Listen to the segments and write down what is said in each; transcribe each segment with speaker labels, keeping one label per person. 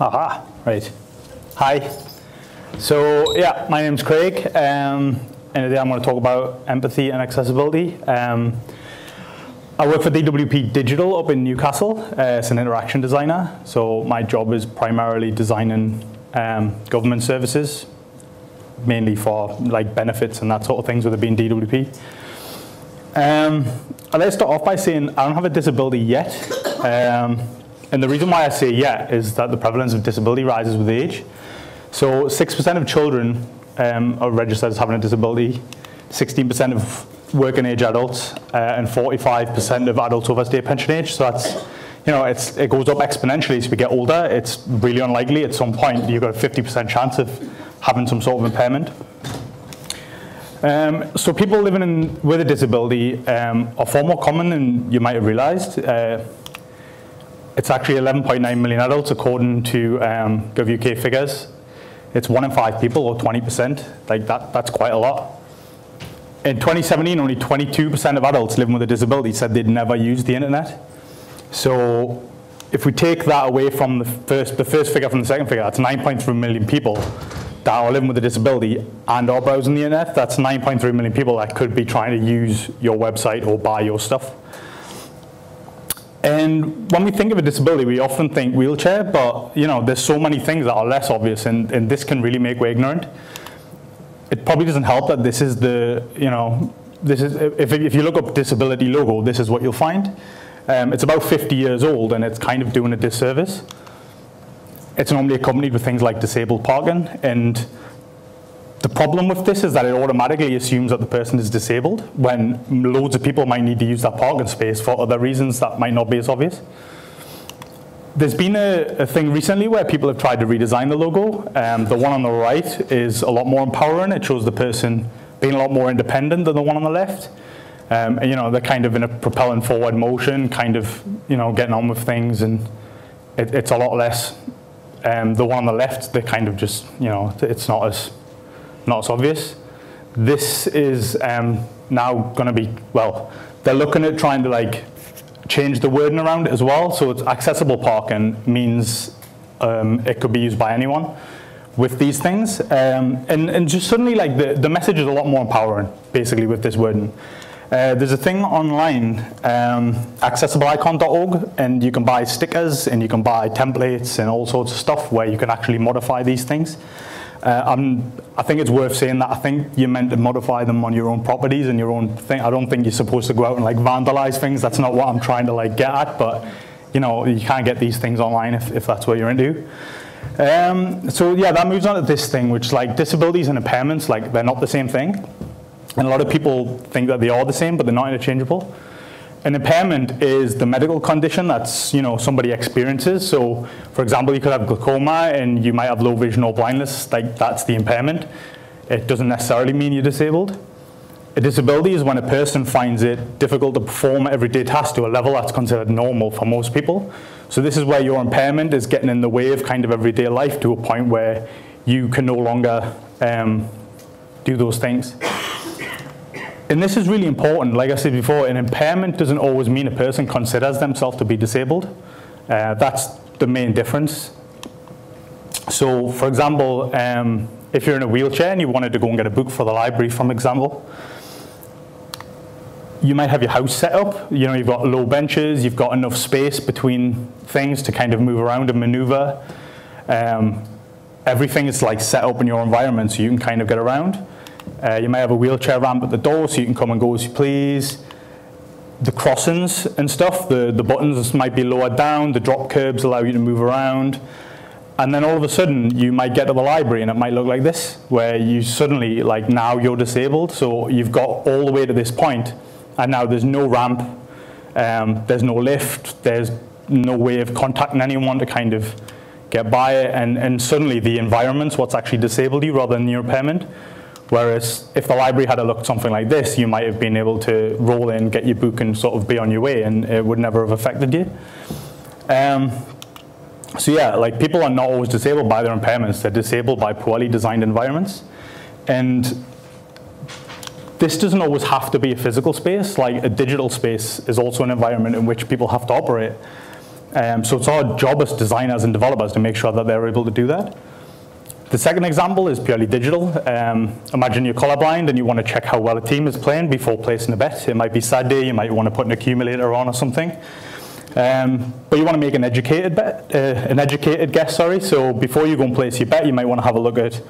Speaker 1: Aha, right. Hi. So yeah, my name's Craig, um, and today I'm going to talk about empathy and accessibility. Um, I work for DWP Digital up in Newcastle uh, as an interaction designer. So my job is primarily designing um, government services, mainly for like benefits and that sort of things with it being DWP. Um, let's start off by saying I don't have a disability yet. Um, and the reason why I say yet is that the prevalence of disability rises with age. So 6% of children um, are registered as having a disability, 16% of working age adults, uh, and 45% of adults over state pension age. So that's, you know, it goes up exponentially as we get older. It's really unlikely at some point you've got a 50% chance of having some sort of impairment. Um, so people living in, with a disability um, are far more common than you might have realized. Uh, it's actually 11.9 million adults according to um, GovUK figures. It's one in five people or 20%, like that, that's quite a lot. In 2017, only 22% of adults living with a disability said they'd never used the internet. So if we take that away from the first, the first figure from the second figure, that's 9.3 million people that are living with a disability and are browsing the internet. That's 9.3 million people that could be trying to use your website or buy your stuff. And when we think of a disability, we often think wheelchair, but you know, there's so many things that are less obvious, and, and this can really make you ignorant. It probably doesn't help that this is the, you know, this is if, if you look up disability logo, this is what you'll find. Um, it's about 50 years old, and it's kind of doing a disservice. It's normally accompanied with things like disabled parking, and the problem with this is that it automatically assumes that the person is disabled when loads of people might need to use that parking space for other reasons that might not be as obvious. There's been a, a thing recently where people have tried to redesign the logo. Um, the one on the right is a lot more empowering. It shows the person being a lot more independent than the one on the left. Um, and, you know, they're kind of in a propelling forward motion, kind of, you know, getting on with things, and it, it's a lot less. Um, the one on the left, they're kind of just, you know, it's not as not as obvious. This is um, now going to be, well, they're looking at trying to like change the wording around it as well. So it's accessible parking means um, it could be used by anyone with these things. Um, and, and just suddenly like the, the message is a lot more empowering basically with this wording. Uh, there's a thing online, um, accessibleicon.org, and you can buy stickers and you can buy templates and all sorts of stuff where you can actually modify these things. Uh, i think it's worth saying that I think you're meant to modify them on your own properties and your own thing. I don't think you're supposed to go out and like vandalize things. That's not what I'm trying to like get at, but you know, you can't get these things online if, if that's what you're into. Um, so yeah, that moves on to this thing, which like disabilities and impairments, like they're not the same thing. And a lot of people think that they are the same, but they're not interchangeable. An impairment is the medical condition that's you know somebody experiences. So, for example, you could have glaucoma and you might have low vision or blindness. Like that's the impairment. It doesn't necessarily mean you're disabled. A disability is when a person finds it difficult to perform everyday tasks to a level that's considered normal for most people. So this is where your impairment is getting in the way of kind of everyday life to a point where you can no longer um, do those things and this is really important. Like I said before, an impairment doesn't always mean a person considers themselves to be disabled. Uh, that's the main difference. So, for example, um, if you're in a wheelchair and you wanted to go and get a book for the library, for example, you might have your house set up. You know, you've got low benches, you've got enough space between things to kind of move around and maneuver. Um, everything is like set up in your environment so you can kind of get around. Uh, you may have a wheelchair ramp at the door so you can come and go as you please. The crossings and stuff, the, the buttons might be lowered down, the drop curbs allow you to move around. And then all of a sudden, you might get to the library and it might look like this, where you suddenly, like now you're disabled, so you've got all the way to this point, and now there's no ramp, um, there's no lift, there's no way of contacting anyone to kind of get by it, and, and suddenly the environment's what's actually disabled you rather than your impairment. Whereas if the library had looked something like this, you might have been able to roll in, get your book, and sort of be on your way, and it would never have affected you. Um, so yeah, like people are not always disabled by their impairments. They're disabled by poorly designed environments. And this doesn't always have to be a physical space. Like a digital space is also an environment in which people have to operate. Um, so it's our job as designers and developers to make sure that they're able to do that. The second example is purely digital. Um, imagine you're colorblind and you want to check how well a team is playing before placing a bet. It might be Saturday, you might want to put an accumulator on or something. Um, but you want to make an educated bet, uh, an educated guess, sorry. So before you go and place your bet, you might want to have a look at,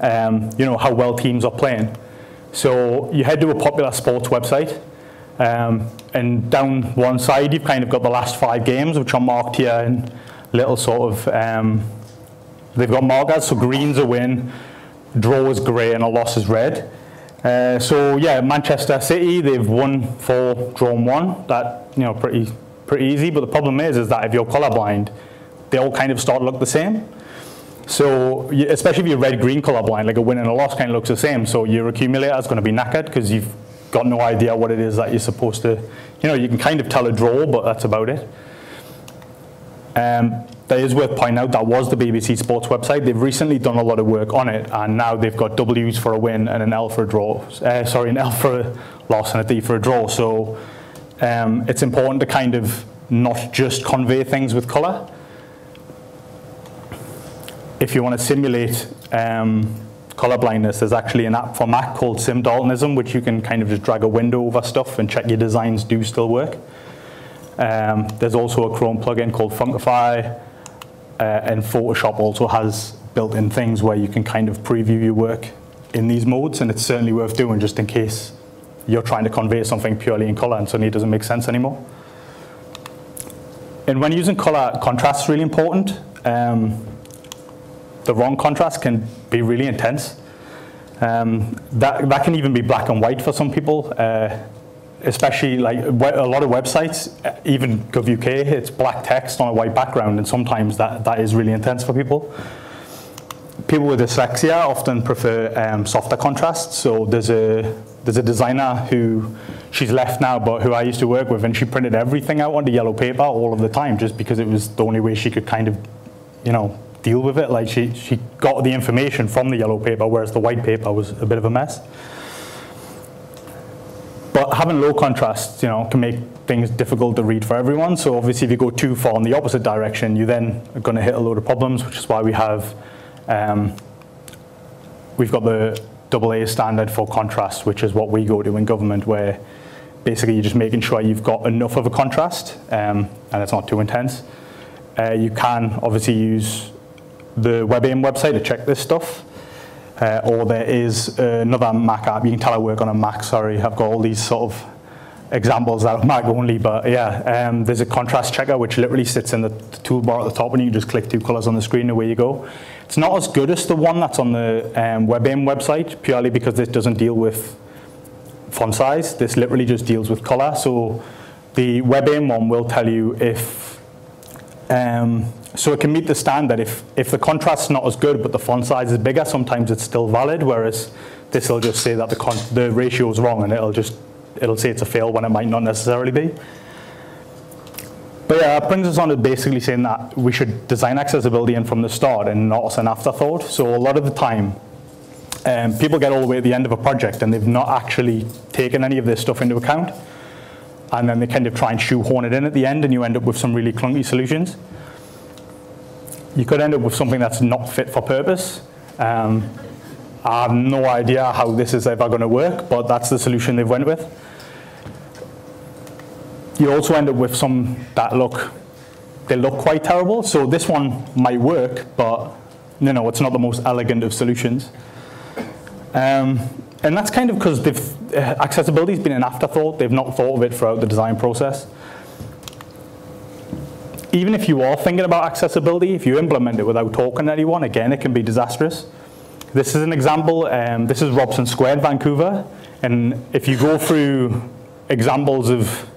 Speaker 1: um, you know, how well teams are playing. So you head to a popular sports website, um, and down one side you've kind of got the last five games, which are marked here in little sort of um, They've got markers, so green's a win, draw is grey, and a loss is red. Uh, so yeah, Manchester City, they've won four, drawn one. That, you know, pretty, pretty easy. But the problem is, is that if you're colorblind, they all kind of start to look the same. So especially if you're red-green colorblind, like a win and a loss kind of looks the same. So your accumulator is going to be knackered because you've got no idea what it is that you're supposed to, you know, you can kind of tell a draw, but that's about it. Um, that is worth pointing out that was the BBC Sports website. They've recently done a lot of work on it, and now they've got W's for a win and an L for a draw. Uh, sorry, an L for a loss and a D for a draw. So um, it's important to kind of not just convey things with colour. If you want to simulate um, colour blindness, there's actually an app for Mac called Sim Daltonism, which you can kind of just drag a window over stuff and check your designs do still work. Um, there's also a Chrome plugin called Funkify, uh, and Photoshop also has built-in things where you can kind of preview your work in these modes, and it's certainly worth doing just in case you're trying to convey something purely in color and suddenly it doesn't make sense anymore. And when using color, contrast is really important. Um, the wrong contrast can be really intense. Um, that, that can even be black and white for some people. Uh, especially like a lot of websites, even GovUK, it's black text on a white background, and sometimes that, that is really intense for people. People with dyslexia often prefer um, softer contrasts. So there's a there's a designer who she's left now, but who I used to work with, and she printed everything out on the yellow paper all of the time, just because it was the only way she could kind of, you know, deal with it. Like she she got the information from the yellow paper, whereas the white paper was a bit of a mess. But having low contrast, you know, can make things difficult to read for everyone. So obviously if you go too far in the opposite direction, you then are going to hit a load of problems, which is why we have, um, we've got the AA standard for contrast, which is what we go to in government, where basically you're just making sure you've got enough of a contrast um, and it's not too intense. Uh, you can obviously use the WebAIM website to check this stuff. Uh, or there is another Mac app. You can tell I work on a Mac, sorry. I've got all these sort of examples that are Mac only, but yeah, um, there's a contrast checker which literally sits in the toolbar at the top and you just click two colors on the screen and away you go. It's not as good as the one that's on the um, WebAIM website, purely because this doesn't deal with font size. This literally just deals with color. So the WebAIM one will tell you if um, so it can meet the standard. If, if the contrast's not as good, but the font size is bigger, sometimes it's still valid, whereas this will just say that the, the ratio is wrong and it'll just it'll say it's a fail when it might not necessarily be. But yeah, that brings us on to basically saying that we should design accessibility in from the start and not as an afterthought. So a lot of the time, um, people get all the way at the end of a project and they've not actually taken any of this stuff into account. And then they kind of try and shoehorn it in at the end and you end up with some really clunky solutions you could end up with something that's not fit for purpose. Um, I have no idea how this is ever going to work, but that's the solution they've went with. You also end up with some that look, they look quite terrible. So this one might work, but you know, it's not the most elegant of solutions. Um, and that's kind of because uh, accessibility has been an afterthought. They've not thought of it throughout the design process even if you are thinking about accessibility, if you implement it without talking to anyone, again, it can be disastrous. This is an example. Um, this is Robson Square, Vancouver. And if you go through examples of,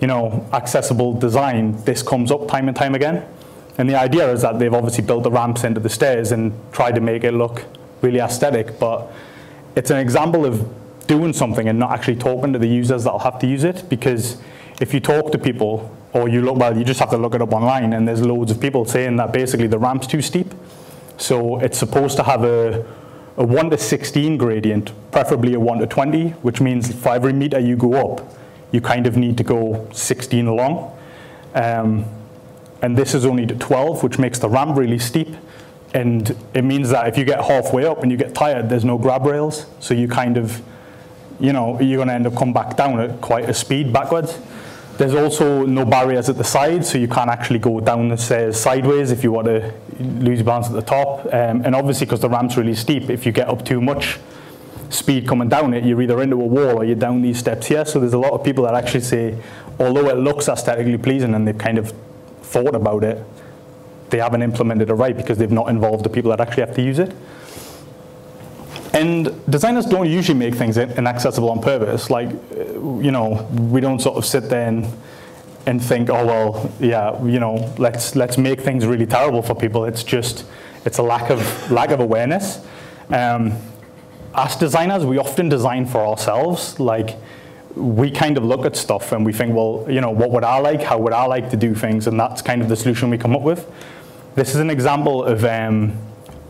Speaker 1: you know, accessible design, this comes up time and time again. And the idea is that they've obviously built the ramps into the stairs and tried to make it look really aesthetic, but it's an example of doing something and not actually talking to the users that'll have to use it because if you talk to people or you look, well, you just have to look it up online and there's loads of people saying that basically the ramp's too steep. So it's supposed to have a a 1 to 16 gradient, preferably a 1 to 20, which means for every meter you go up, you kind of need to go 16 along. Um, and this is only to 12, which makes the ramp really steep. And it means that if you get halfway up and you get tired, there's no grab rails. So you kind of, you know, you're going to end up coming back down at quite a speed backwards. There's also no barriers at the side, so you can't actually go down the stairs sideways if you want to lose balance at the top. Um, and obviously, because the ramp's really steep, if you get up too much speed coming down it, you're either into a wall or you're down these steps here. So there's a lot of people that actually say, although it looks aesthetically pleasing and they've kind of thought about it, they haven't implemented it right because they've not involved the people that actually have to use it. And designers don't usually make things inaccessible on purpose. Like, you know, we don't sort of sit there and, and think, oh well, yeah, you know, let's let's make things really terrible for people. It's just it's a lack of lack of awareness. Um, as designers, we often design for ourselves. Like, we kind of look at stuff and we think, well, you know, what would I like? How would I like to do things? And that's kind of the solution we come up with. This is an example of um,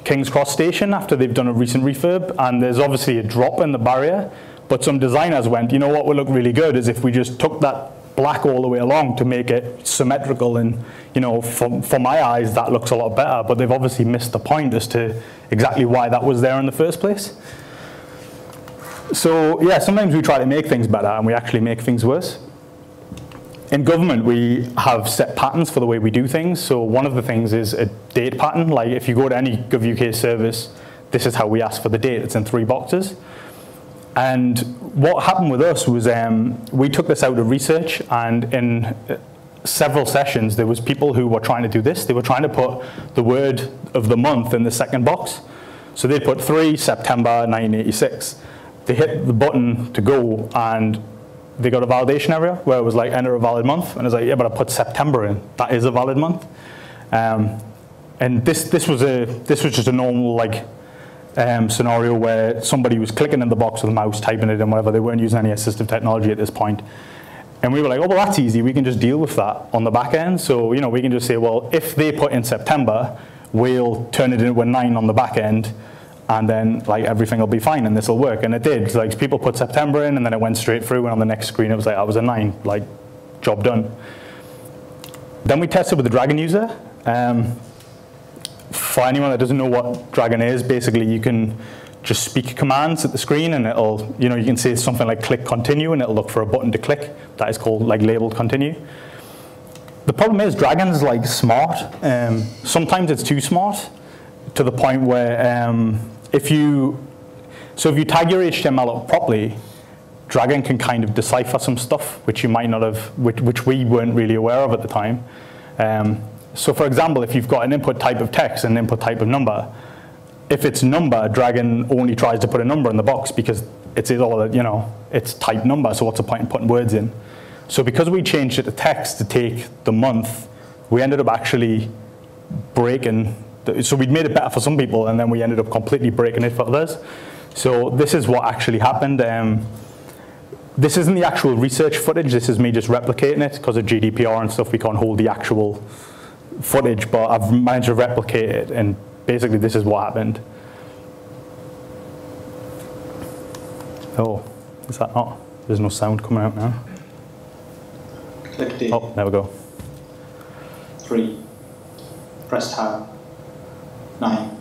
Speaker 1: King's Cross Station after they've done a recent refurb, and there's obviously a drop in the barrier, but some designers went, you know what would look really good is if we just took that black all the way along to make it symmetrical and you know for, for my eyes that looks a lot better but they've obviously missed the point as to exactly why that was there in the first place. So yeah sometimes we try to make things better and we actually make things worse in government, we have set patterns for the way we do things. So one of the things is a date pattern. Like if you go to any GovUK service, this is how we ask for the date. It's in three boxes. And what happened with us was um, we took this out of research and in several sessions, there was people who were trying to do this. They were trying to put the word of the month in the second box. So they put 3 September 1986. They hit the button to go and they got a validation area where it was like enter a valid month, and it's like, yeah, but I put September in. That is a valid month. Um, and this this was a this was just a normal like um, scenario where somebody was clicking in the box with a mouse, typing it in, whatever. They weren't using any assistive technology at this point. And we were like, oh, well, that's easy. We can just deal with that on the back end. So, you know, we can just say, well, if they put in September, we'll turn it into a nine on the back end and then like everything will be fine and this will work. And it did. Like people put September in and then it went straight through and on the next screen it was like, I was a nine, like job done. Then we tested with the Dragon user. Um, for anyone that doesn't know what Dragon is, basically you can just speak commands at the screen and it'll, you know, you can say something like click continue and it'll look for a button to click. That is called like labeled continue. The problem is Dragon's like smart. Um, sometimes it's too smart to the point where um, if you, so if you tag your HTML up properly, Dragon can kind of decipher some stuff which you might not have, which, which we weren't really aware of at the time. Um, so for example, if you've got an input type of text and an input type of number, if it's number, Dragon only tries to put a number in the box because it's all, you know, it's type number, so what's the point in putting words in? So because we changed it to text to take the month, we ended up actually breaking so we'd made it better for some people, and then we ended up completely breaking it for others. So this is what actually happened. Um, this isn't the actual research footage. This is me just replicating it because of GDPR and stuff. We can't hold the actual footage, but I've managed to replicate it, and basically this is what happened. Oh, is that not? There's no sound coming out now.
Speaker 2: Click D.
Speaker 1: Oh, there we go.
Speaker 2: Three. Press tab. Nine.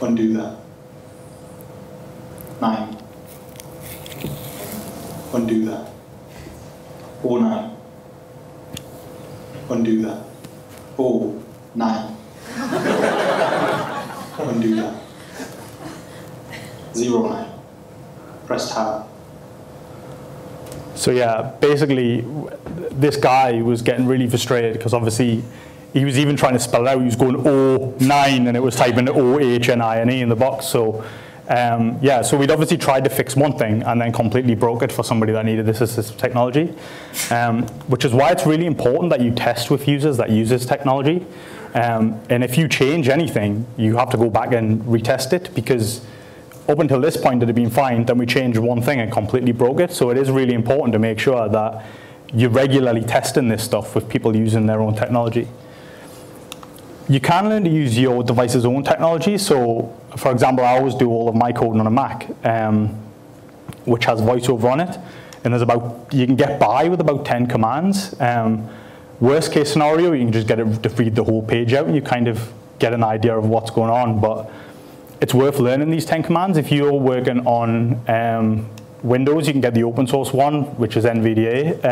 Speaker 2: Undo that. Nine. Undo that. Four nine. Undo that. Four nine. Undo that. Zero nine. Press tab.
Speaker 1: So yeah, basically, this guy was getting really frustrated because obviously he was even trying to spell it out. He was going O9 and it was typing O-H-N-I-N-E in the box. So um, yeah, so we'd obviously tried to fix one thing and then completely broke it for somebody that needed this assistive technology, um, which is why it's really important that you test with users that use this technology. Um, and if you change anything, you have to go back and retest it because up until this point it had been fine, then we changed one thing and completely broke it. So it is really important to make sure that you're regularly testing this stuff with people using their own technology. You can learn to use your device's own technology. So, for example, I always do all of my coding on a Mac, um, which has VoiceOver on it. And there's about, you can get by with about 10 commands. Um, worst case scenario, you can just get it to read the whole page out and you kind of get an idea of what's going on. But it's worth learning these 10 commands. If you're working on um, Windows, you can get the open source one, which is NVDA.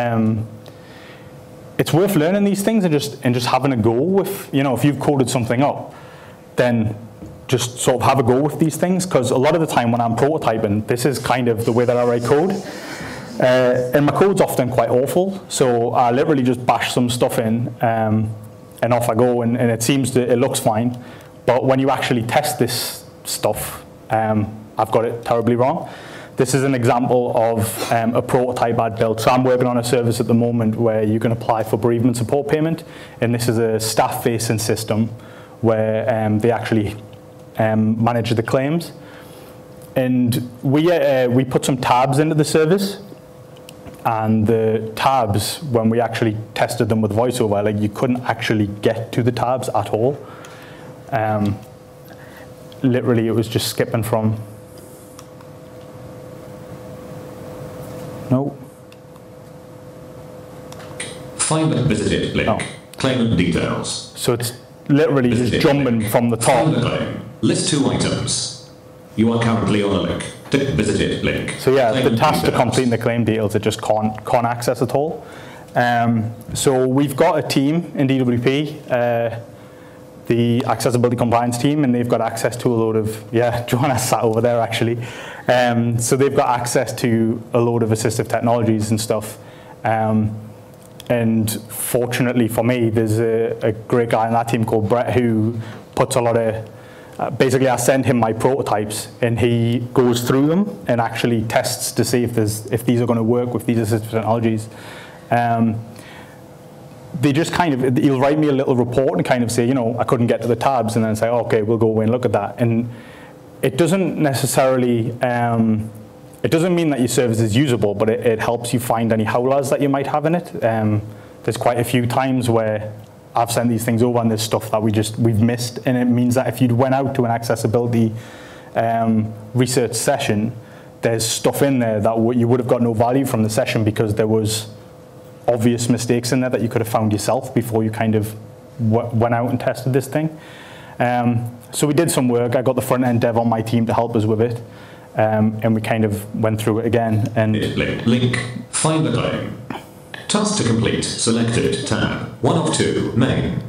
Speaker 1: It's worth learning these things and just and just having a go with, you know, if you've coded something up, then just sort of have a go with these things because a lot of the time when I'm prototyping, this is kind of the way that I write code. Uh, and my code's often quite awful, so I literally just bash some stuff in um, and off I go, and, and, it seems that it looks fine. But when you actually test this stuff, um, I've got it terribly wrong. This is an example of um, a prototype I'd built. So I'm working on a service at the moment where you can apply for bereavement support payment, and this is a staff-facing system where um, they actually um, manage the claims. And we, uh, we put some tabs into the service, and the tabs, when we actually tested them with VoiceOver, like you couldn't actually get to the tabs at all. Um, literally, it was just skipping from No.
Speaker 3: Find and visited link. No. Claimant details.
Speaker 1: So it's literally visited just jumping link. from the top.
Speaker 3: Claim. List two items. You are currently on a link. Tick visited link.
Speaker 1: So yeah, Claimant the task details. to complete the claim details it just can't, can't access at all. Um, so we've got a team in DWP, uh, the accessibility compliance team, and they've got access to a load of, yeah, Joanna sat over there actually. Um, so they've got access to a load of assistive technologies and stuff. Um, and fortunately for me, there's a, a, great guy on that team called Brett who puts a lot of, uh, basically I send him my prototypes and he goes through them and actually tests to see if, there's, if these are going to work with these assistive technologies. Um, they just kind of, he'll write me a little report and kind of say, you know, I couldn't get to the tabs and then say, oh, okay, we'll go away and look at that. And it doesn't necessarily, um, it doesn't mean that your service is usable, but it, it, helps you find any howlers that you might have in it. Um, there's quite a few times where I've sent these things over and there's stuff that we just, we've missed. And it means that if you went out to an accessibility um, research session, there's stuff in there that you would have got no value from the session because there was obvious mistakes in there that you could have found yourself before you kind of went out and tested this thing. Um, so we did some work. I got the front end dev on my team to help us with it. Um, and we kind of went through it again. And
Speaker 3: link, link, find the claim. Task to complete, selected, tab. One of two, main.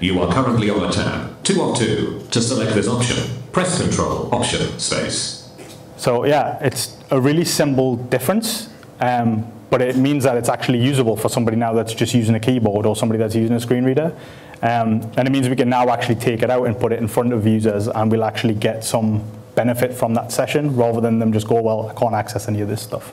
Speaker 3: You are currently on a tab. Two of two. To select this option, press Control, Option, Space.
Speaker 1: So yeah, it's a really simple difference, um, but it means that it's actually usable for somebody now that's just using a keyboard or somebody that's using a screen reader. Um, and it means we can now actually take it out and put it in front of users and we'll actually get some benefit from that session rather than them just go, well, I can't access any of this stuff.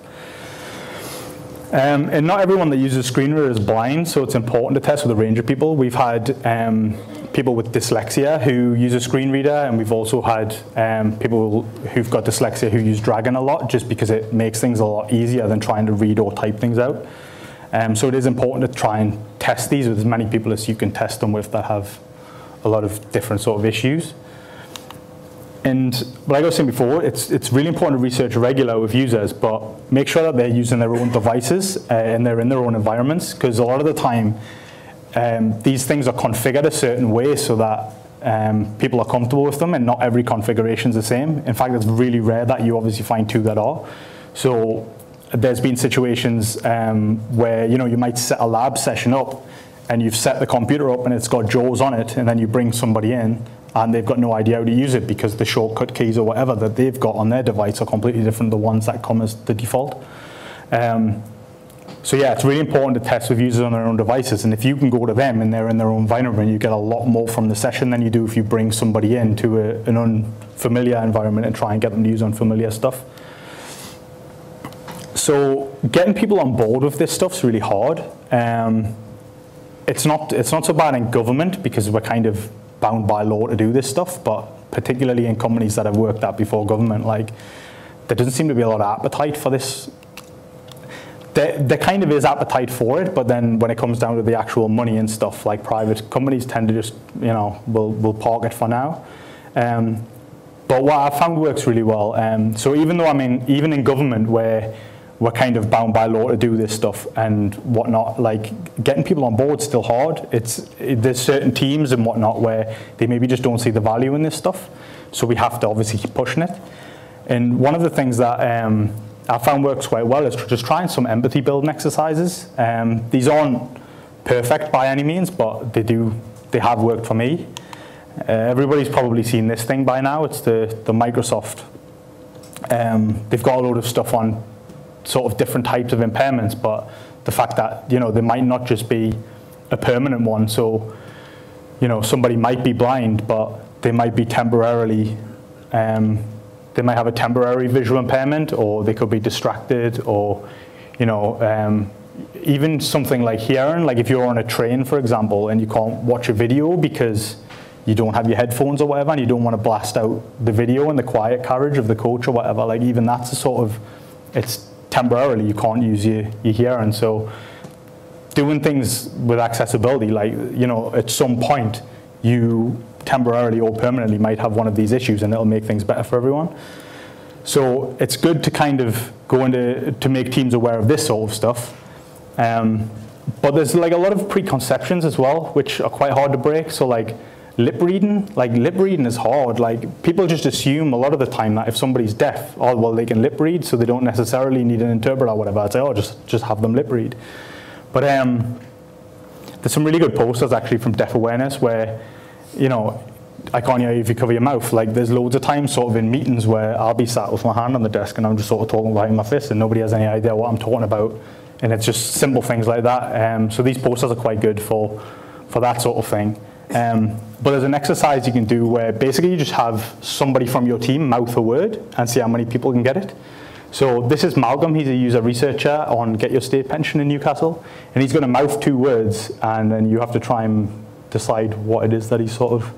Speaker 1: Um, and not everyone that uses a screen reader is blind, so it's important to test with a range of people. We've had um, people with dyslexia who use a screen reader, and we've also had um, people who've got dyslexia who use Dragon a lot, just because it makes things a lot easier than trying to read or type things out. Um, so it is important to try and test these with as many people as you can test them with that have a lot of different sort of issues. And like I was saying before, it's, it's really important to research regular with users, but make sure that they're using their own devices uh, and they're in their own environments, because a lot of the time, um, these things are configured a certain way so that um, people are comfortable with them and not every configuration is the same. In fact, it's really rare that you obviously find two that are. So there's been situations um, where you know you might set a lab session up and you've set the computer up and it's got JAWS on it and then you bring somebody in and they've got no idea how to use it because the shortcut keys or whatever that they've got on their device are completely different than the ones that come as the default. Um, so yeah, it's really important to test with users on their own devices and if you can go to them and they're in their own environment, you get a lot more from the session than you do if you bring somebody into a, an unfamiliar environment and try and get them to use unfamiliar stuff. So getting people on board with this stuff is really hard. Um, it's not it's not so bad in government because we're kind of bound by law to do this stuff, but particularly in companies that I've worked at before government, like there doesn't seem to be a lot of appetite for this. there, there kind of is appetite for it, but then when it comes down to the actual money and stuff, like private companies tend to just, you know, we'll, we'll park it for now. Um, but what I found works really well. Um, so even though I mean, even in government where we're kind of bound by law to do this stuff and whatnot. Like getting people on board still hard. It's it, there's certain teams and whatnot where they maybe just don't see the value in this stuff. So we have to obviously keep pushing it. And one of the things that um, I found works quite well is just trying some empathy building exercises. Um, these aren't perfect by any means, but they do they have worked for me. Uh, everybody's probably seen this thing by now. It's the the Microsoft. Um, they've got a load of stuff on sort of different types of impairments, but the fact that you know there might not just be a permanent one. So you know somebody might be blind, but they might be temporarily. Um, they might have a temporary visual impairment, or they could be distracted, or you know. Um, even something like hearing, like if you're on a train, for example, and you can't watch a video because you don't have your headphones or whatever, and you don't want to blast out the video in the quiet carriage of the coach or whatever, like even that's a sort of, it's temporarily you can't use your, your hearing. So doing things with accessibility, like, you know, at some point you temporarily or permanently might have one of these issues and it'll make things better for everyone. So it's good to kind of go into, to make teams aware of this sort of stuff. Um, but there's like a lot of preconceptions as well, which are quite hard to break. So like, lip reading, like lip reading is hard. Like people just assume a lot of the time that if somebody's deaf, oh well they can lip read, so they don't necessarily need an interpreter or whatever. I'd say, oh just just have them lip read. But um, there's some really good posters actually from Deaf Awareness where, you know, I can't hear you if you cover your mouth. Like there's loads of times sort of in meetings where I'll be sat with my hand on the desk and I'm just sort of talking behind my fist and nobody has any idea what I'm talking about. And it's just simple things like that. Um, so these posters are quite good for, for that sort of thing. Um, but there's an exercise you can do where basically you just have somebody from your team mouth a word and see how many people can get it. So this is Malcolm, he's a user researcher on Get Your State Pension in Newcastle, and he's going to mouth two words, and then you have to try and decide what it is that he's sort of.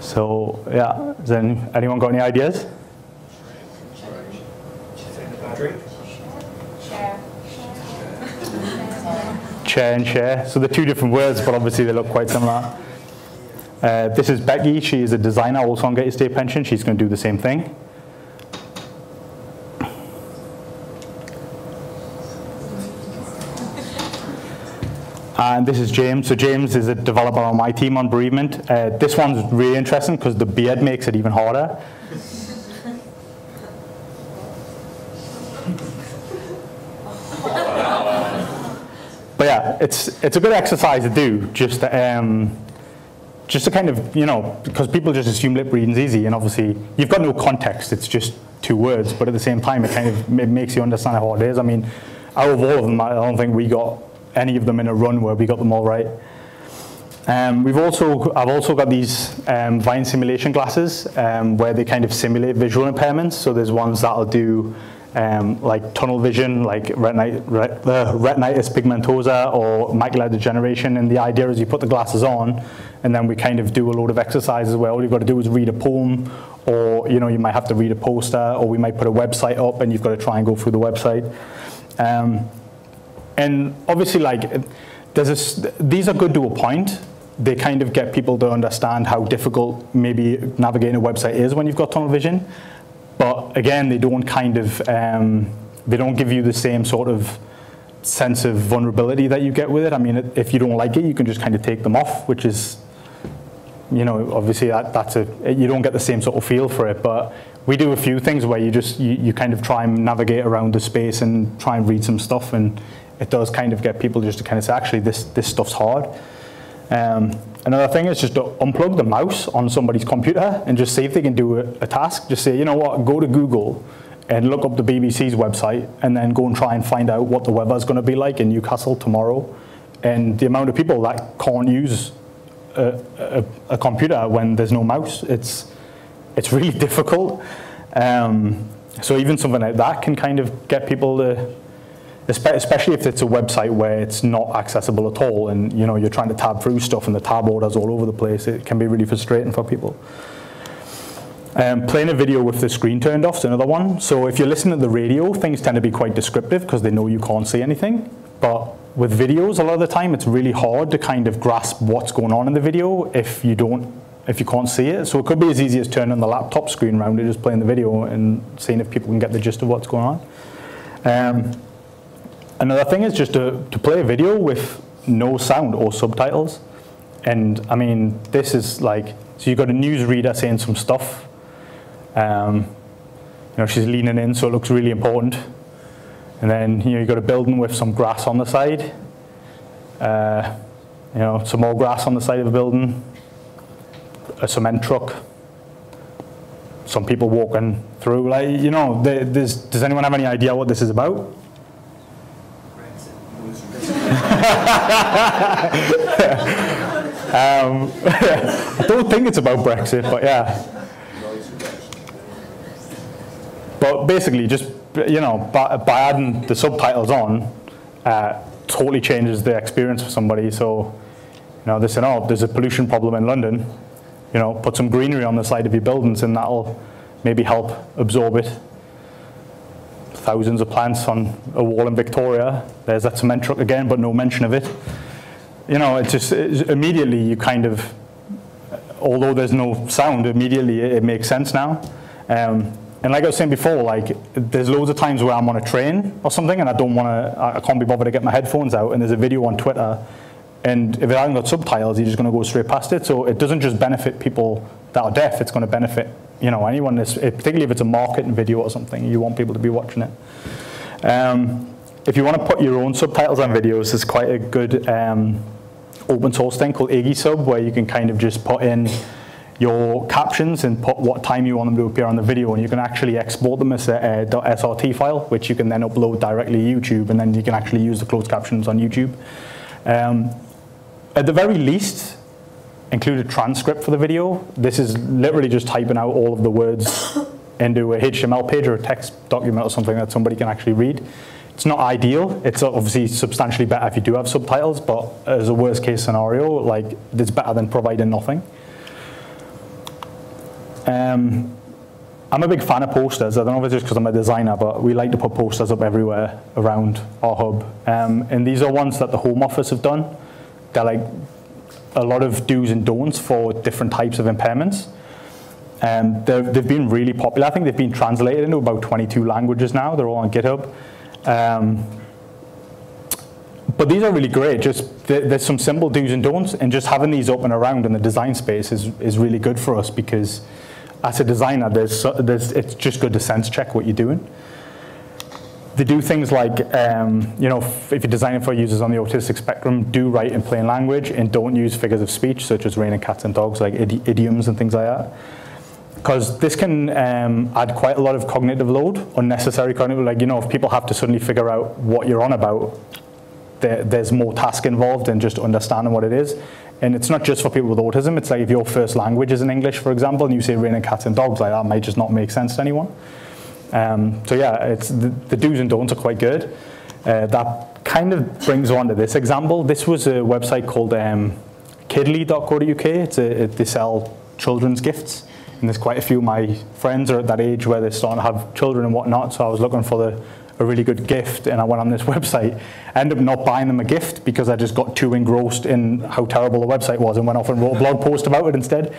Speaker 1: So yeah, has anyone got any ideas? Chair and share. So they're two different words, but obviously they look quite similar. Uh, this is Becky. She is a designer also on Get Your State Pension. She's going to do the same thing. And this is James. So James is a developer on my team on bereavement. Uh, this one's really interesting because the beard makes it even harder. Yeah, it's it's a good exercise to do just to, um, just to kind of you know because people just assume lip reading's easy, and obviously you've got no context. It's just two words, but at the same time, it kind of it makes you understand how hard it is. I mean, out of all of them, I don't think we got any of them in a run where we got them all right. Um, we've also, I've also got these um, VINE simulation glasses um, where they kind of simulate visual impairments. So there's ones that'll do um, like tunnel vision, like retinitis, ret, uh, retinitis pigmentosa or macular degeneration. And the idea is you put the glasses on and then we kind of do a load of exercises where all you've got to do is read a poem or you know you might have to read a poster or we might put a website up and you've got to try and go through the website. Um, and obviously like there's these are good to a point. They kind of get people to understand how difficult maybe navigating a website is when you've got tunnel vision. But again, they don't kind of, um, they don't give you the same sort of sense of vulnerability that you get with it. I mean, if you don't like it, you can just kind of take them off, which is, you know, obviously that, that's a, you don't get the same sort of feel for it. But we do a few things where you just, you, you kind of try and navigate around the space and try and read some stuff. And it does kind of get people just to kind of say, actually, this, this stuff's hard. Um, another thing is just to unplug the mouse on somebody's computer and just see if they can do a, task. Just say, you know what, go to Google and look up the BBC's website and then go and try and find out what the weather's going to be like in Newcastle tomorrow. And the amount of people that can't use a, a, a computer when there's no mouse, it's, it's really difficult. Um, so even something like that can kind of get people to especially if it's a website where it's not accessible at all and you know you're trying to tab through stuff and the tab orders all over the place it can be really frustrating for people Um, playing a video with the screen turned off is another one. So if you're listening to the radio, things tend to be quite descriptive because they know you can't see anything. But with videos, a lot of the time, it's really hard to kind of grasp what's going on in the video if you don't, if you can't see it. So it could be as easy as turning the laptop screen around and just playing the video and seeing if people can get the gist of what's going on. Um, another thing is just to, to play a video with no sound or subtitles. And I mean, this is like, so you've got a news reader saying some stuff. Um, you know, she's leaning in, so it looks really important. And then you know, you've got a building with some grass on the side. Uh, you know, some more grass on the side of the building. A cement truck. Some people walking through. Like, you know, there's, does anyone have any idea what this is about? um, I don't think it's about Brexit, but yeah. But basically, just you know, by, by adding the subtitles on, uh, totally changes the experience for somebody. So, you know, they say, oh, there's a pollution problem in London. You know, put some greenery on the side of your buildings, and that'll maybe help absorb it. Thousands of plants on a wall in Victoria. There's that cement truck again, but no mention of it. You know, it just immediately you kind of, although there's no sound, immediately it, it makes sense now. Um, and like I was saying before, like there's loads of times where I'm on a train or something and I don't want to, I can't be bothered to get my headphones out and there's a video on Twitter and if it hasn't got subtitles, you're just going to go straight past it. So it doesn't just benefit people that are deaf, it's going to benefit you know anyone, that's, particularly if it's a marketing video or something, you want people to be watching it. Um, if you want to put your own subtitles on videos, there's quite a good um, open source thing called Iggy where you can kind of just put in your captions and put what time you want them to appear on the video and you can actually export them as a, a .srt file which you can then upload directly to YouTube and then you can actually use the closed captions on YouTube. Um, at the very least, include a transcript for the video. This is literally just typing out all of the words into a HTML page or a text document or something that somebody can actually read. It's not ideal. It's obviously substantially better if you do have subtitles, but as a worst case scenario, like it's better than providing nothing. Um, I'm a big fan of posters. I don't know if it's just because I'm a designer, but we like to put posters up everywhere around our hub. Um, and these are ones that the Home Office have done. They're like a lot of do's and don'ts for different types of impairments. Um, they've been really popular. I think they've been translated into about 22 languages now. They're all on GitHub. Um, but these are really great. Just there's some simple do's and don'ts, and just having these up and around in the design space is, is really good for us because as a designer, there's, there's, it's just good to sense check what you're doing. They do things like, um, you know, if you're designing for users on the autistic spectrum, do write in plain language and don't use figures of speech such as raining cats and dogs, like idi idioms and things like that. Because this can um, add quite a lot of cognitive load, unnecessary cognitive, like, you know, if people have to suddenly figure out what you're on about, there, there's more task involved than just understanding what it is. And it's not just for people with autism. It's like if your first language is in English, for example, and you say raining cats and dogs, like that might just not make sense to anyone. Um, so yeah, it's the, the, do's and don'ts are quite good. Uh, that kind of brings on to this example. This was a website called um, kidly.co.uk. It's a, it, they sell children's gifts. And there's quite a few of my friends are at that age where they're starting to have children and whatnot. So I was looking for the a really good gift and I went on this website. I ended up not buying them a gift because I just got too engrossed in how terrible the website was and went off and wrote a blog post about it instead.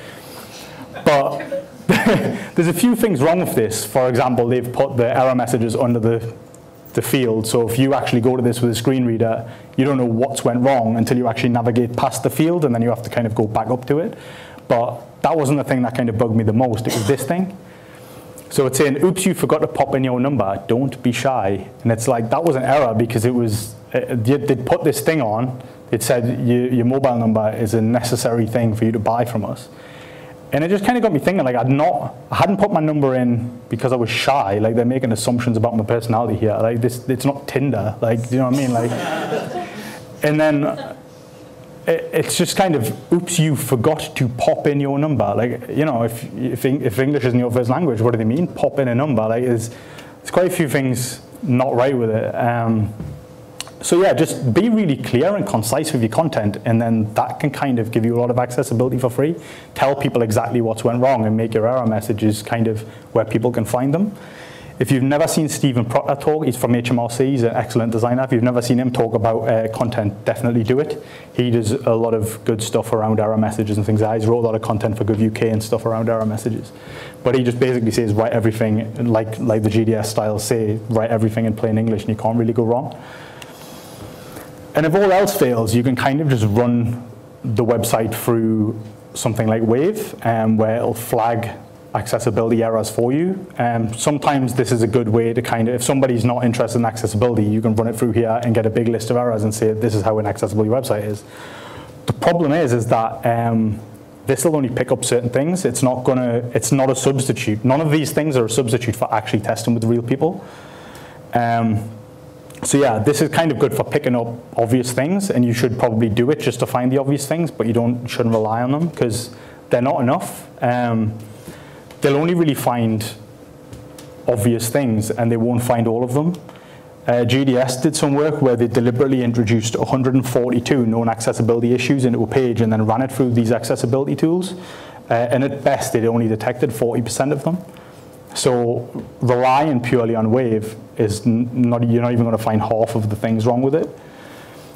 Speaker 1: But there's a few things wrong with this. For example, they've put the error messages under the, the field. So if you actually go to this with a screen reader, you don't know what's went wrong until you actually navigate past the field and then you have to kind of go back up to it. But that wasn't the thing that kind of bugged me the most. It was this thing. So it's saying, oops, you forgot to pop in your number. Don't be shy. And it's like, that was an error because it was, uh, they'd put this thing on. It said, your mobile number is a necessary thing for you to buy from us. And it just kind of got me thinking, like, I'd not, I hadn't put my number in because I was shy. Like, they're making assumptions about my personality here. Like, this, it's not Tinder. Like, do you know what I mean? Like, and then it's just kind of, oops, you forgot to pop in your number. Like, you know, if, if, if English isn't your first language, what do they mean? Pop in a number. Like, there's, there's quite a few things not right with it. Um, so yeah, just be really clear and concise with your content, and then that can kind of give you a lot of accessibility for free. Tell people exactly what's went wrong, and make your error messages kind of where people can find them. If you've never seen Stephen Proctor talk, he's from HMRC, he's an excellent designer. If you've never seen him talk about uh, content, definitely do it. He does a lot of good stuff around error messages and things like that. He's wrote a lot of content for GovUK and stuff around error messages. But he just basically says write everything, like, like the GDS styles say, write everything in plain English and you can't really go wrong. And if all else fails, you can kind of just run the website through something like Wave, um, where it'll flag accessibility errors for you. Um, sometimes this is a good way to kind of, if somebody's not interested in accessibility, you can run it through here and get a big list of errors and say, this is how inaccessible your website is. The problem is, is that um, this will only pick up certain things. It's not gonna, it's not a substitute. None of these things are a substitute for actually testing with real people. Um, so yeah, this is kind of good for picking up obvious things, and you should probably do it just to find the obvious things, but you don't shouldn't rely on them because they're not enough. Um, they'll only really find obvious things, and they won't find all of them. Uh, GDS did some work where they deliberately introduced 142 known accessibility issues into a page and then ran it through these accessibility tools. Uh, and at best, it only detected 40% of them. So relying purely on Wave is not, you're not even going to find half of the things wrong with it.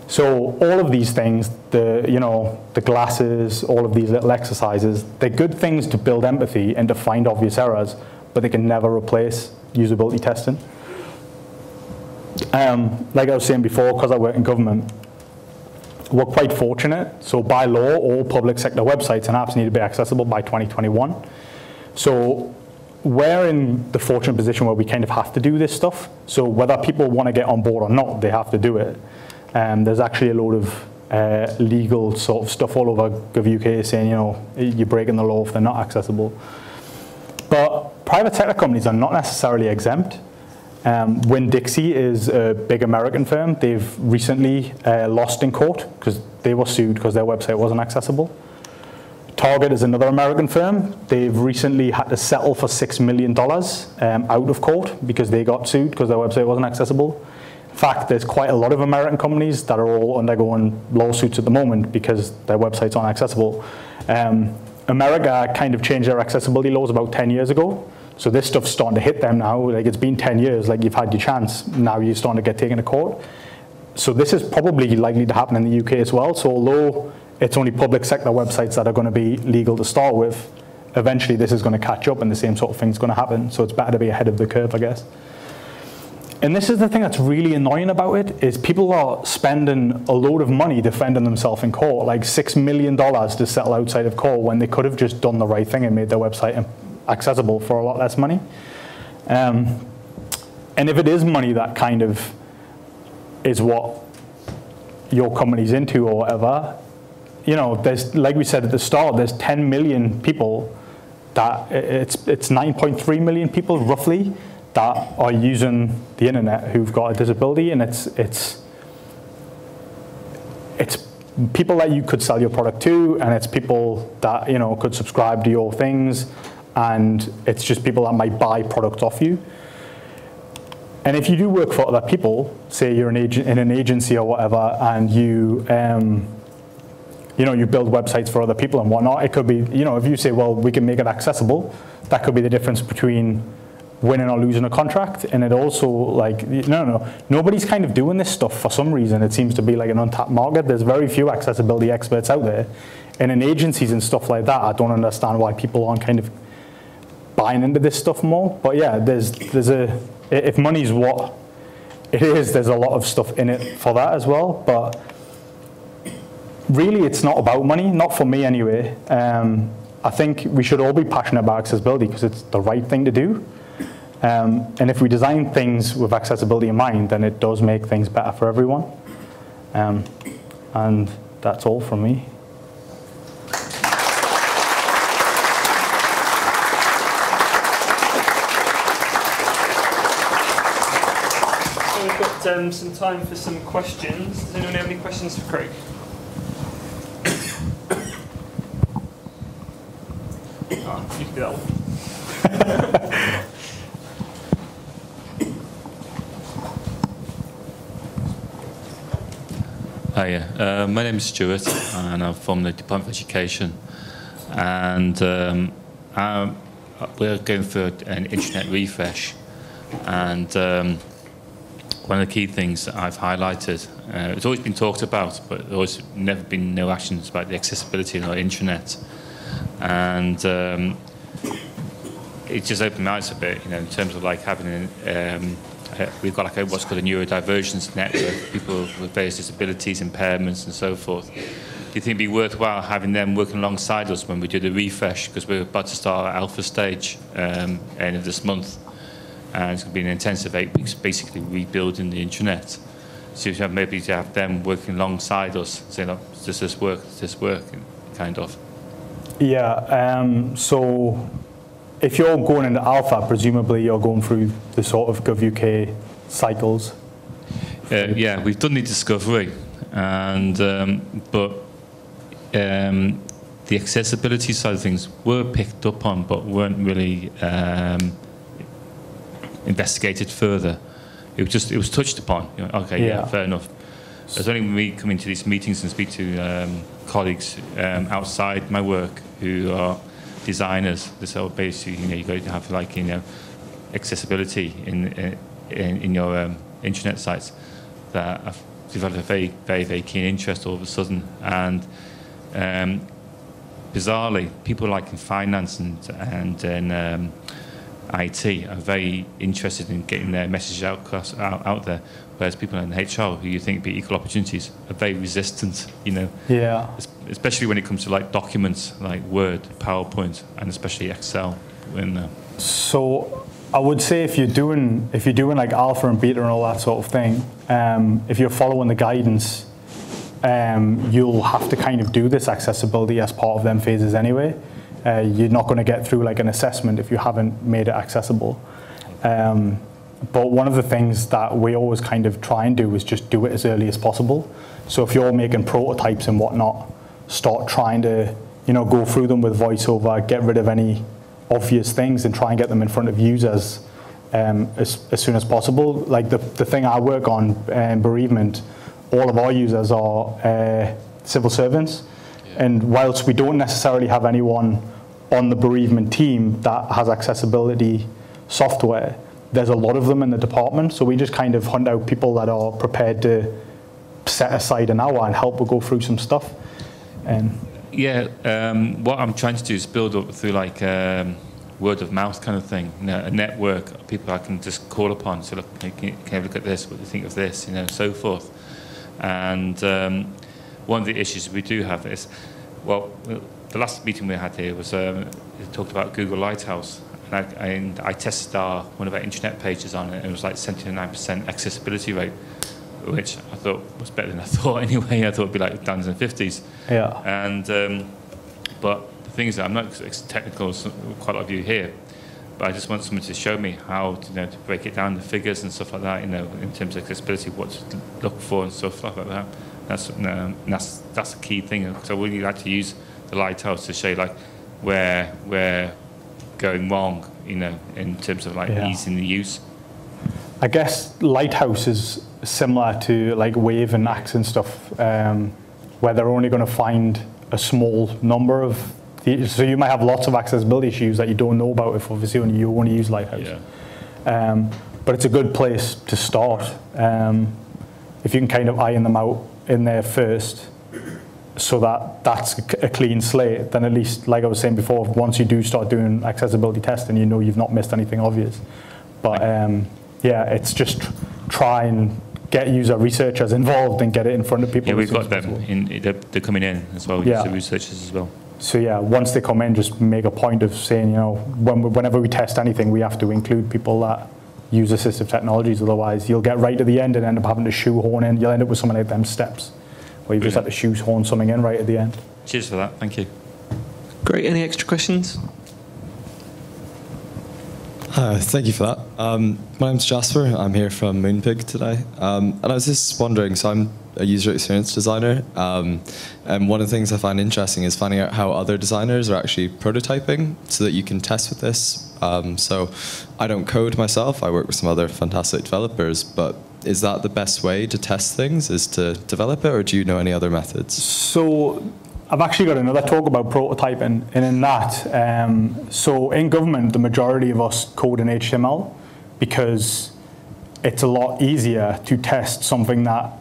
Speaker 1: So all of these things, the, you know, the glasses, all of these little exercises, they're good things to build empathy and to find obvious errors, but they can never replace usability testing. Um, like I was saying before, because I work in government, we're quite fortunate. So by law, all public sector websites and apps need to be accessible by 2021. So we're in the fortunate position where we kind of have to do this stuff. So whether people want to get on board or not, they have to do it. Um, there's actually a lot of uh, legal sort of stuff all over GovUK saying, you know, you're breaking the law if they're not accessible. But private sector companies are not necessarily exempt. Um, Winn-Dixie is a big American firm. They've recently uh, lost in court because they were sued because their website wasn't accessible. Target is another American firm. They've recently had to settle for $6 million um, out of court because they got sued because their website wasn't accessible. In fact, there's quite a lot of American companies that are all undergoing lawsuits at the moment because their websites aren't accessible. Um, America kind of changed their accessibility laws about 10 years ago. So this stuff's starting to hit them now. Like it's been 10 years, like you've had your chance. Now you're starting to get taken to court. So this is probably likely to happen in the UK as well. So although it's only public sector websites that are going to be legal to start with. Eventually, this is going to catch up and the same sort of thing is going to happen. So it's better to be ahead of the curve, I guess. And this is the thing that's really annoying about it is people are spending a load of money defending themselves in court, like six million dollars to settle outside of court when they could have just done the right thing and made their website accessible for a lot less money. Um, and if it is money that kind of is what your company's into or whatever, you know, there's like we said at the start, there's 10 million people that it's it's 9.3 million people roughly that are using the internet who've got a disability, and it's it's it's people that you could sell your product to, and it's people that you know could subscribe to your things, and it's just people that might buy products off you. And if you do work for other people, say you're an agent in an agency or whatever, and you um, you know, you build websites for other people and whatnot. It could be, you know, if you say, well, we can make it accessible, that could be the difference between winning or losing a contract. And it also like, no, no, nobody's kind of doing this stuff for some reason. It seems to be like an untapped market. There's very few accessibility experts out there. And in agencies and stuff like that, I don't understand why people aren't kind of buying into this stuff more. But yeah, there's, there's a, if money's what it is, there's a lot of stuff in it for that as well. But really it's not about money, not for me anyway. Um, I think we should all be passionate about accessibility because it's the right thing to do. Um, and if we design things with accessibility in mind, then it does make things better for everyone. Um, and that's all from me.
Speaker 4: we've got um, some time for some questions. Does anyone have any questions for Craig? You can that one.
Speaker 5: Hiya, uh, my name is Stuart, and I'm from the Department of Education. And um, we're going through an internet refresh. And um, one of the key things that I've highlighted, uh, it's always been talked about, but there's always never been no actions about the accessibility of our internet. And um, it just opened my eyes a bit, you know, in terms of like having, um, uh, we've got like a, what's called a neurodivergence network, people with various disabilities, impairments, and so forth. Do you think it'd be worthwhile having them working alongside us when we do the refresh? Because we're about to start our alpha stage um, end of this month, and it's going to be an intensive eight weeks, basically rebuilding the internet. So maybe to have them working alongside us, saying, "Look, does this work? Does this work?" Kind of.
Speaker 1: Yeah, um, so if you're going into alpha, presumably you're going through the sort of GovUK cycles.
Speaker 5: Uh, yeah, we've done the discovery, and um, but um, the accessibility side of things were picked up on, but weren't really um, investigated further. It was just it was touched upon. You know, okay, yeah.
Speaker 1: Yeah.
Speaker 5: fair enough. It's only when we come into these meetings and speak to um, colleagues um, outside my work who are designers. Whole basically, you know, you got to have like you know accessibility in in, in your um, internet sites that I've developed a very very very keen interest all of a sudden and. Um, bizarrely, people like in finance and and um, IT are very interested in getting their message out, across- out out there, whereas people in HR who you think be equal opportunities are very resistant. You know,
Speaker 1: Yeah.
Speaker 5: especially when it comes to like documents like Word, PowerPoint, and especially Excel. When uh,
Speaker 1: So I would say if you're doing if you're doing like alpha and beta and all that sort of thing, um, if you're following the guidance, um, you'll have to kind of do this accessibility as part of them phases anyway. Uh, you're not going to get through like an assessment if you haven't made it accessible. Um, but one of the things that we always kind of try and do is just do it as early as possible. So if you're making prototypes and whatnot, start trying to you know go through them with voiceover, get rid of any obvious things, and try and get them in front of users um, as, as soon as possible. Like the, the thing I work on, um, bereavement, all of our users are uh, civil servants. And whilst we don't necessarily have anyone on the bereavement team that has accessibility software, there's a lot of them in the department. So we just kind of hunt out people that are prepared to set aside an hour and help go through some stuff. And
Speaker 5: Yeah, um, what I'm trying to do is build up through like um, word of mouth kind of thing, you know, a network of people I can just call upon. So look, can you, can you look at this? What do you think of this? You know, so forth. And um, one of the issues we do have is, well, the last meeting we had here was um, it talked about Google Lighthouse. And I, and I tested our, one of our internet pages on it, and it was like 79% accessibility rate, which I thought was better than I thought anyway. I thought it'd be like down in the 50s.
Speaker 1: yeah,
Speaker 5: And um, but the thing is, I'm not as technical as quite a lot of you here, but I just want someone to show me how to, you know, to break it down, the figures and stuff like that. You know, in terms of accessibility, what to look for and stuff like that. That's um, that's that's a key thing. Because I really like to use the lighthouse to show like where we're going wrong. You know, in terms of like
Speaker 1: Yeah.
Speaker 5: easing the use.
Speaker 1: I guess Lighthouse is similar to like Wave and Axe and stuff, um, where they're only going to find a small number of. The, so you might have lots of accessibility issues that you don't know about if obviously only you only use Lighthouse. Um, but it's a good place to start. Um, if you can kind of iron them out in there first, so that that's a clean slate, then at least, like I was saying before, once you do start doing accessibility testing, you know you've not missed anything obvious. But um, yeah, it's just try and get user researchers involved and get it in front of people.
Speaker 5: Yeah, we've got them. In, they're, they're coming in as well.
Speaker 1: Yeah.
Speaker 5: user researchers as well.
Speaker 1: So yeah, once they come in, just make a point of saying, you know, when we, whenever we test anything, we have to include people that use assistive technologies. Otherwise, you'll get right to the end and end up having to shoehorn in. You'll end up with something like them steps, where you just have to shoehorn something in right at the end.
Speaker 5: Cheers for that. Thank you.
Speaker 4: Great. Any extra questions?
Speaker 6: Hi, thank you for that. Um, my name's Jasper. I'm here from Moonpig today. Um, and I was just wondering, so I'm a user experience designer, um, and one of the things I find interesting is finding out how other designers are actually prototyping so that you can test with this. Um, so I don't code myself, I work with some other fantastic developers, but is that the best way to test things? Is to develop it, or do you know any other methods?
Speaker 1: So I've actually got another talk about prototyping, and in that, um, so in government, the majority of us code in HTML because it's a lot easier to test something that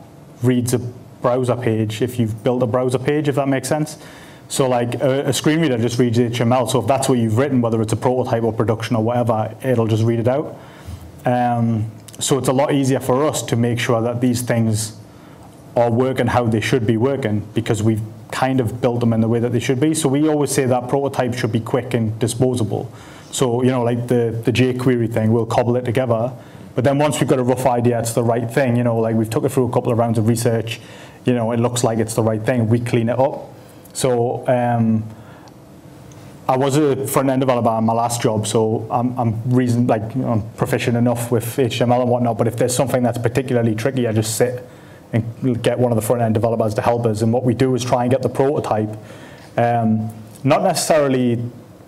Speaker 1: reads a browser page if you've built a browser page, if that makes sense. So like a, a screen reader just reads HTML, so if that's what you've written, whether it's a prototype or production or whatever, it'll just read it out. Um, so it's a lot easier for us to make sure that these things are working how they should be working because we've kind of built them in the way that they should be. So we always say that prototype should be quick and disposable. So, you know, like the, the jQuery thing, we'll cobble it together. But then once we've got a rough idea it's the right thing, you know, like we've took it through a couple of rounds of research, you know, it looks like it's the right thing, we clean it up. So um, I was a front-end developer on my last job, so I'm, I'm reason like I'm proficient enough with HTML and whatnot. But if there's something that's particularly tricky, I just sit and get one of the front-end developers to help us. And what we do is try and get the prototype, um, not necessarily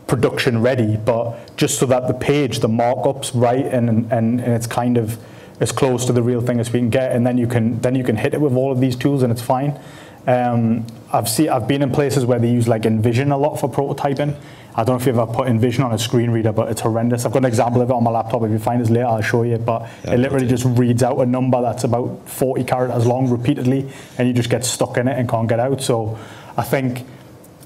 Speaker 1: production ready, but just so that the page, the markup's right, and, and, and it's kind of as close to the real thing as we can get. And then you can then you can hit it with all of these tools, and it's fine. Um, I've seen I've been in places where they use like InVision a lot for prototyping. I don't know if you've ever put InVision on a screen reader, but it's horrendous. I've got an example of it on my laptop. If you find this later, I'll show you. But
Speaker 6: Yeah,
Speaker 1: it literally just reads out a number that's about 40 characters long repeatedly, and you just get stuck in it and can't get out. So I think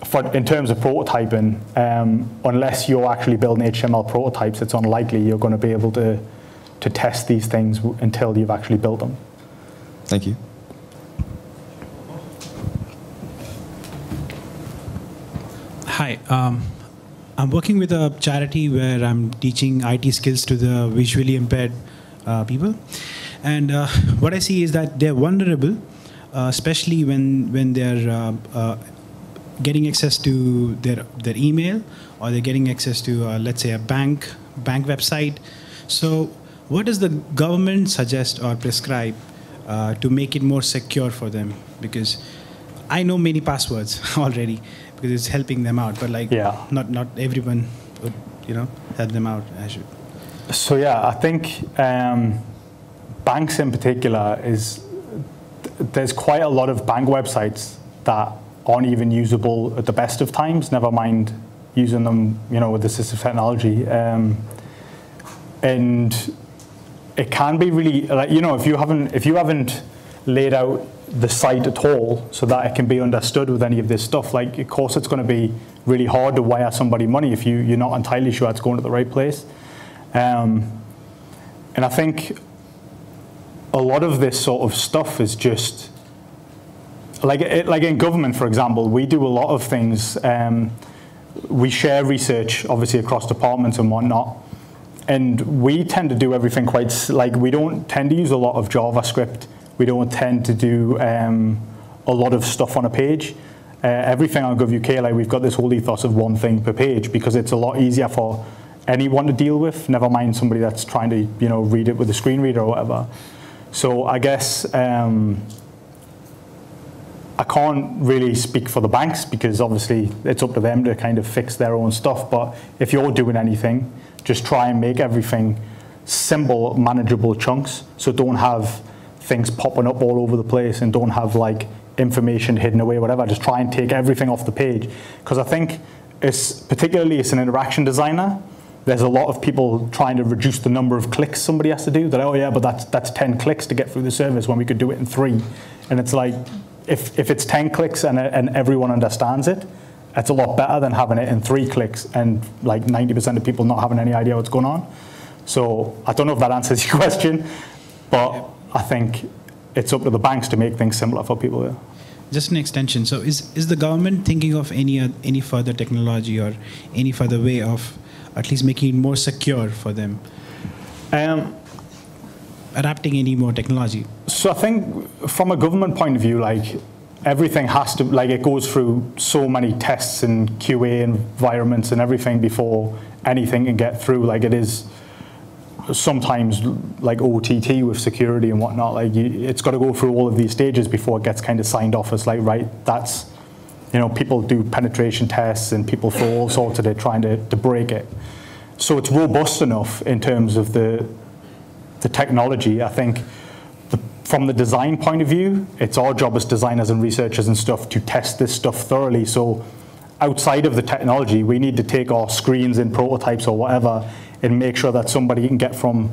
Speaker 1: for, in terms of prototyping, um, unless you're actually building HTML prototypes, it's unlikely you're going to be able to, to test these things until you've actually built them.
Speaker 6: Thank you.
Speaker 7: Hi, um, I'm working with a charity where I'm teaching IT skills to the visually impaired uh, people, and uh, what I see is that they're vulnerable, uh, especially when when they're uh, uh, getting access to their their email or they're getting access to uh, let's say a bank bank website. So, what does the government suggest or prescribe to make it more secure for them? Because I know many passwords already because it's helping them out, but like
Speaker 1: Yeah.
Speaker 7: not not everyone would you know help them out. I should.
Speaker 1: So yeah, I think um, banks in particular is th- there's quite a lot of bank websites that aren't even usable at the best of times. Never mind using them, you know, with assistive technology. Um, and it can be really like you know if you haven't if you haven't laid out the site at all so that it can be understood with any of this stuff. Like of course it's going to be really hard to wire somebody money if you you're not entirely sure it's going to the right place. Um, and i think a lot of this sort of stuff is just like it, like in government for example we do a lot of things um, we share research obviously across departments and whatnot and we tend to do everything quite like we don't tend to use a lot of javascript we don't tend to do um, a lot of stuff on a page uh, everything on GovUK like we've got this whole ethos of one thing per page because it's a lot easier for anyone to deal with never mind somebody that's trying to you know read it with a screen reader or whatever so I guess um, I can't really speak for the banks because obviously it's up to them to kind of fix their own stuff. But if you're doing anything, just try and make everything simple, manageable chunks. So don't have things popping up all over the place and don't have like information hidden away, whatever. Just try and take everything off the page. Because I think it's particularly as an interaction designer, there's a lot of people trying to reduce the number of clicks somebody has to do. That oh yeah, but that's that's 10 clicks to get through the service when we could do it in three. And it's like if if it's 10 clicks and and everyone understands it, it's a lot better than having it in three clicks and like 90% of people not having any idea what's going on. So I don't know if that answers your question, but I think it's up to the banks to make things simpler for people. Yeah.
Speaker 7: Just an extension. So, is is the government thinking of any oth- any further technology or any further way of at least making it more secure for them,
Speaker 1: Um,
Speaker 7: adapting any more technology?
Speaker 1: So I think from a government point of view, like everything has to, like it goes through so many tests and QA environments and everything before anything can get through. Like it is sometimes like OTT with security and whatnot. Like you, it's got to go through all of these stages before it gets kind of signed off as like, right, that's, you know, people do penetration tests and people throw all sorts of it trying to, to break it. So it's robust enough in terms of the, the technology. I think from the design point of view, it's our job as designers and researchers and stuff to test this stuff thoroughly. So outside of the technology, we need to take our screens and prototypes or whatever and make sure that somebody can get from,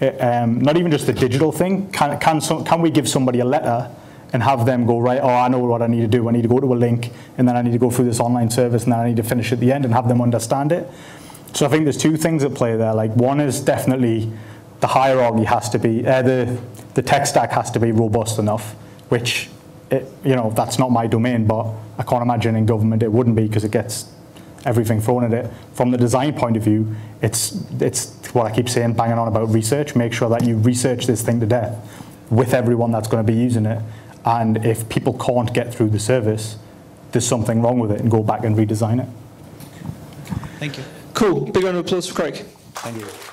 Speaker 1: uh, um, not even just the digital thing, can, can, some, can we give somebody a letter and have them go, right, oh, I know what I need to do. I need to go to a link and then I need to go through this online service and then I need to finish at the end and have them understand it. So I think there's two things at play there. Like one is definitely the hierarchy has to be, uh, the, the tech stack has to be robust enough, which, it, you know, that's not my domain, but I can't imagine in government it wouldn't be because it gets everything thrown at it. From the design point of view, it's, it's what I keep saying, banging on about research. Make sure that you research this thing to death with everyone that's going to be using it. And if people can't get through the service, there's something wrong with it and go back and redesign it.
Speaker 7: Thank you.
Speaker 8: Cool. Big round of applause for Craig.
Speaker 1: Thank you.